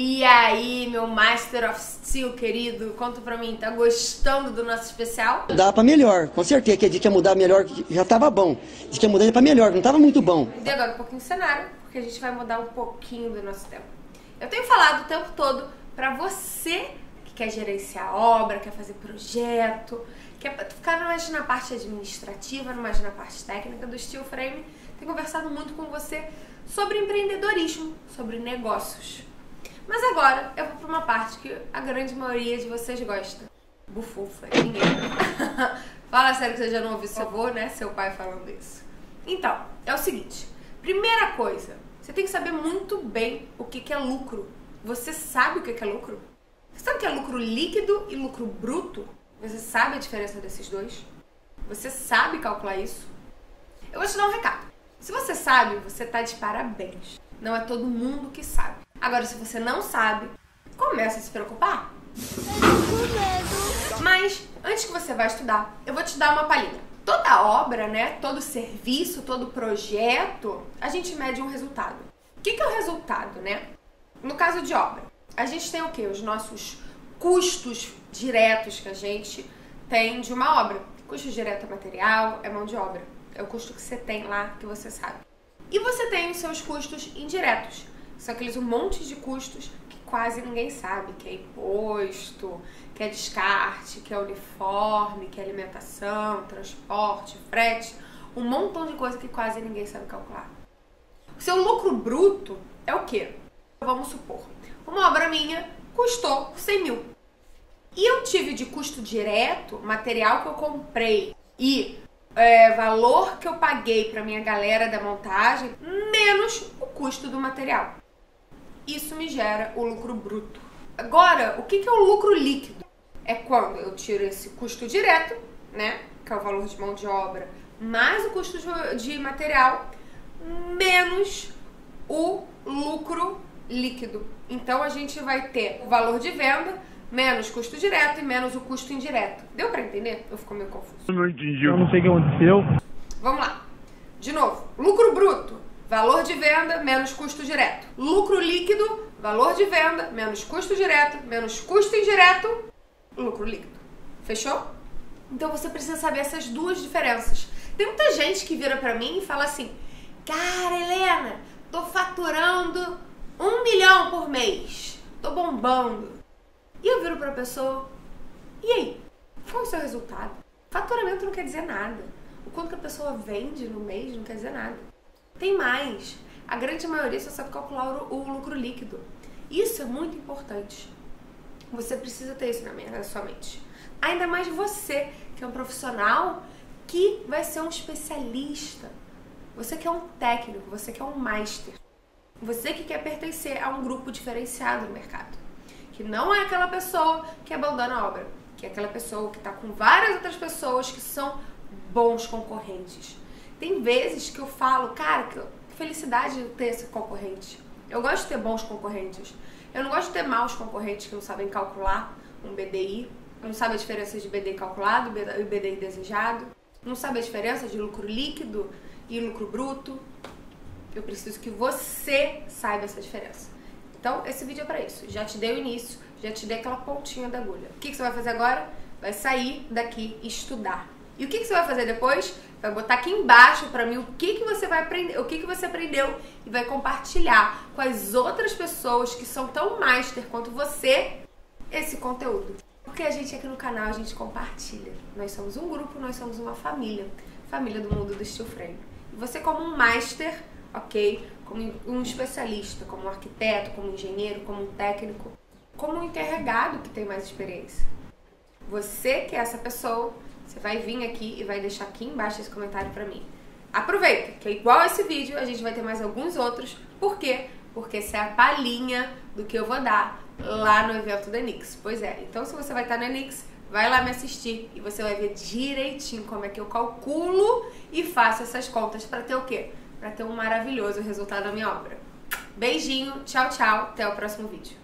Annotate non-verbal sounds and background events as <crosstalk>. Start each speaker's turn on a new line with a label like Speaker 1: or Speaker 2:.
Speaker 1: E aí, meu Master of Steel querido, conta pra mim, tá gostando do nosso especial?
Speaker 2: Dá pra melhor, com certeza, que a gente ia mudar melhor, já tava bom. Diz que ia mudar pra melhor, não tava muito bom.
Speaker 1: E agora um pouquinho de cenário, porque a gente vai mudar um pouquinho do nosso tempo. Eu tenho falado o tempo todo pra você que quer gerenciar obra, quer fazer projeto, quer ficar mais na parte administrativa, mais na parte técnica do Steel Frame, tenho conversado muito com você sobre empreendedorismo, sobre negócios. Mas agora eu vou para uma parte que a grande maioria de vocês gosta. Bufufa, ninguém. <laughs> Fala sério que você já não ouviu seu avô, né? Seu pai falando isso. Então, é o seguinte. Primeira coisa, você tem que saber muito bem o que, que é lucro. Você sabe o que, que é lucro? Você sabe o que é lucro líquido e lucro bruto? Você sabe a diferença desses dois? Você sabe calcular isso? Eu vou te dar um recado. Se você sabe, você tá de parabéns. Não é todo mundo que sabe. Agora, se você não sabe, começa a se preocupar. Mas antes que você vá estudar, eu vou te dar uma palhinha. Toda obra, né, todo serviço, todo projeto, a gente mede um resultado. O que, que é o resultado, né? No caso de obra, a gente tem o quê? Os nossos custos diretos que a gente tem de uma obra. Custo direto é material, é mão de obra. É o custo que você tem lá, que você sabe. E você tem os seus custos indiretos. São aqueles um monte de custos que quase ninguém sabe, que é imposto, que é descarte, que é uniforme, que é alimentação, transporte, frete, um montão de coisa que quase ninguém sabe calcular. O seu lucro bruto é o quê? Vamos supor, uma obra minha custou 100 mil. E eu tive de custo direto, material que eu comprei e é, valor que eu paguei para minha galera da montagem, menos o custo do material. Isso me gera o lucro bruto. Agora, o que, é o lucro líquido? É quando eu tiro esse custo direto, né, que é o valor de mão de obra, mais o custo de material, menos o lucro líquido. Então a gente vai ter o valor de venda menos custo direto e menos o custo indireto. Deu para entender? Eu fico meio confuso.
Speaker 3: Eu não entendi. Eu não sei o que aconteceu.
Speaker 1: Vamos lá. De novo. Lucro bruto, valor de venda menos custo direto. Lucro líquido, valor de venda menos custo direto menos custo indireto, lucro líquido. Fechou? Então você precisa saber essas duas diferenças. Tem muita gente que vira para mim e fala assim: Cara, Helena, tô faturando um milhão por mês. Tô bombando. E eu viro pra pessoa, e aí? Qual é o seu resultado? Faturamento não quer dizer nada. O quanto que a pessoa vende no mês não quer dizer nada. Tem mais. A grande maioria só sabe calcular o, lucro líquido. Isso é muito importante. Você precisa ter isso na, minha, na sua mente. Ainda mais você, que é um profissional que vai ser um especialista. Você que é um técnico, você que é um master. Você que quer pertencer a um grupo diferenciado no mercado que não é aquela pessoa que abandona a obra, que é aquela pessoa que está com várias outras pessoas que são bons concorrentes. Tem vezes que eu falo, cara, que felicidade ter esse concorrente. Eu gosto de ter bons concorrentes. Eu não gosto de ter maus concorrentes que não sabem calcular um BDI, não sabem a diferença de BDI calculado e BDI desejado, não sabem a diferença de lucro líquido e lucro bruto. Eu preciso que você saiba essa diferença. Então, esse vídeo é para isso. Já te dei o início, já te dei aquela pontinha da agulha. O que, que você vai fazer agora? Vai sair daqui e estudar. E o que, que você vai fazer depois? Vai botar aqui embaixo para mim o que, que você vai aprender, o que, que você aprendeu e vai compartilhar com as outras pessoas que são tão master quanto você esse conteúdo. Porque a gente aqui no canal, a gente compartilha. Nós somos um grupo, nós somos uma família. Família do mundo do steel frame. E você como um master, ok? como um especialista, como um arquiteto, como um engenheiro, como um técnico, como um encarregado que tem mais experiência. Você que é essa pessoa, você vai vir aqui e vai deixar aqui embaixo esse comentário para mim. Aproveita, que é igual esse vídeo, a gente vai ter mais alguns outros. Por quê? Porque essa é a palhinha do que eu vou dar lá no evento da Nix. Pois é, então se você vai estar na Nix, vai lá me assistir e você vai ver direitinho como é que eu calculo e faço essas contas para ter o quê? para ter um maravilhoso resultado da minha obra. Beijinho, tchau, tchau, até o próximo vídeo.